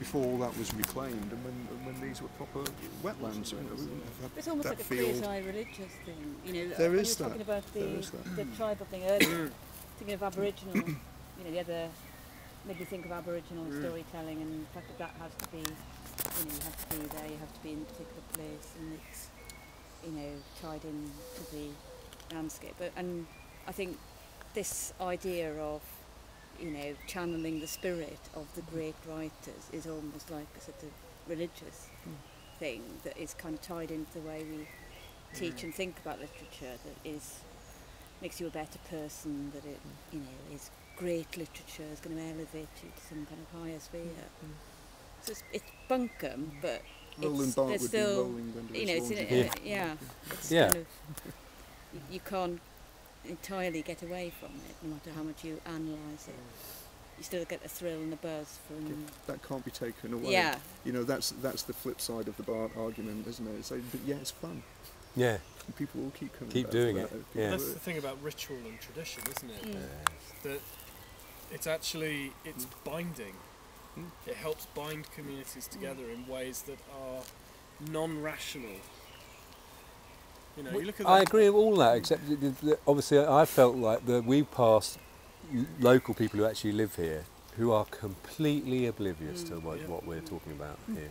before all that was reclaimed and when, and when these were proper wetlands. You know, we wouldn't have had It's almost that like a quasi-religious thing, you know. There is were talking about the, that. the tribal thing earlier, thinking of Aboriginal, you know, the other made me think of Aboriginal Mm. storytelling and the fact that that has to be, you know, you have to be there, you have to be in a particular place, and it's, you know, tied in to the landscape. But and I think this idea of, you know, channeling the spirit of the great writers is almost like a sort of religious hmm. thing that is kind of tied into the way we teach and think about literature that is makes you a better person that it hmm. you know is great literature is going to elevate you to some kind of higher sphere so it's, it's bunkum but Roland it's, there's still rolling under you know it's in laundry. a, Yeah. yeah it's Yeah. kind of you, you can't entirely get away from it no matter how much you analyse it you still get a thrill and a buzz from That can't be taken away. yeah You know, that's that's the flip side of the Barthes argument, isn't it? It's like, but yeah, it's fun. Yeah. And people will keep coming Keep back doing for it, that. yeah. That's the thing about ritual and tradition, isn't it? Mm. That it's actually it's Mm. binding. Mm. It helps bind communities together in ways that are non-rational. You know, you look at I agree with all that, except obviously I felt like that we passed local people who actually live here who are completely oblivious to Mm. what, Yeah. what we're talking about here.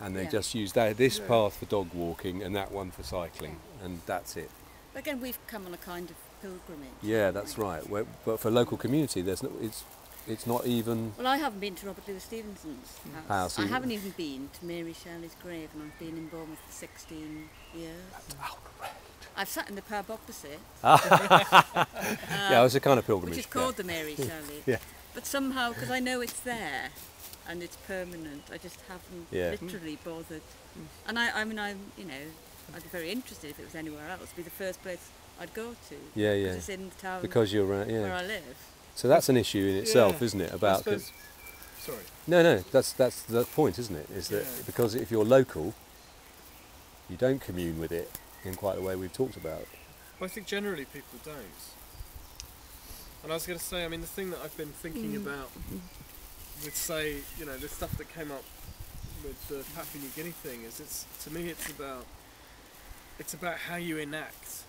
And they Yeah. just use that this Yeah. path for dog walking and that one for cycling, and that's it. but again we've come on a kind of pilgrimage Yeah, that's we? right. Where, but for local community, there's no, it's it's not even. Well, I haven't been to Robert Louis Stevenson's house. House, I haven't even been to Mary Shelley's grave, and I've been in Bournemouth for 16 years. I've sat in the pub opposite, yeah, it was a kind of pilgrimage. which is yeah. called the Mary Shelley. Yeah. But somehow, because I know it's there and it's permanent, I just haven't Yeah. Mm. literally bothered. Mm. And I, I mean, I'm, you know, I'd be very interested if it was anywhere else. It'd be the first place I'd go to. Yeah, yeah. It's in the town Because you're uh, around, where. I live. So that's an issue in itself, Yeah. isn't it? About suppose- sorry. No, no, that's that's the point, isn't it? Is that Yeah. because if you're local, you don't commune with it in quite the way we've talked about. Well, I think generally people don't. And I was going to say, I mean, the thing that I've been thinking Mm. about with, say, you know, the stuff that came up with the Papua New Guinea thing is, it's to me, it's about it's about how you enact,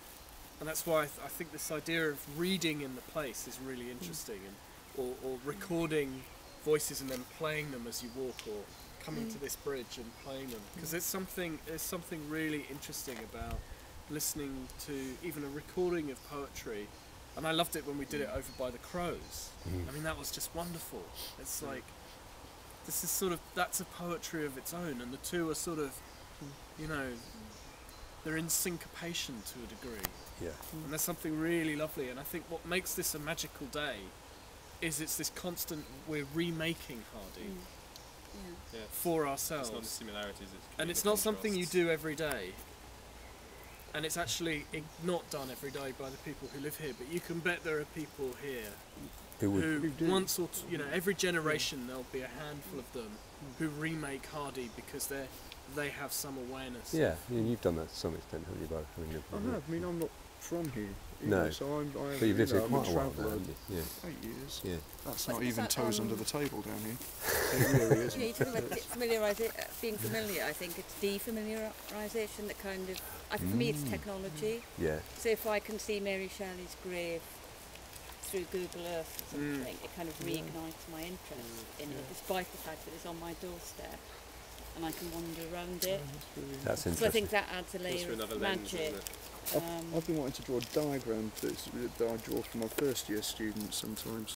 and that's why I, th- I think this idea of reading in the place is really interesting, and or, or recording voices and then playing them as you walk, or coming to this bridge and playing them, because there's something there's something really interesting about listening to even a recording of poetry. And I loved it when we did it over by the crows. Mm. I mean, that was just wonderful. It's mm. like, this is sort of, that's a poetry of its own, and the two are sort of, you know, they're in syncopation to a degree. Yeah. And there's something really lovely. And I think what makes this a magical day is it's this constant, we're remaking Hardy Yeah. Yeah. for It's not the ourselves. similarities. It's And it's not something you do every day. And it's actually not done every day by the people who live here, but you can bet there are people here Who who Who once or t- you know every generation there'll be a handful of them mm. who remake Hardy because they they have some awareness. Yeah, and you've done that to some extent, haven't you, both? I mean, I have. I mean, I'm not from here. you No. know, so I'm. I But you've lived here quite a while now, haven't you? Yeah. Eight years. Yeah. That's But not is even that toes on- under the table down here. It really is. You know, you talk about familiarising, uh, being familiar. I think it's defamiliarisation that kind of, I, for me, it's Mm. technology. Yeah. So if I can see Mary Shelley's grave through Google Earth or Mm. something, it kind of reignites my interest in it, despite the fact that it's on my doorstep and I can wander around it. That's So I think that adds a layer of another lens, magic. I've, Um, I've been wanting to draw a diagram that's, that I draw for my first year students sometimes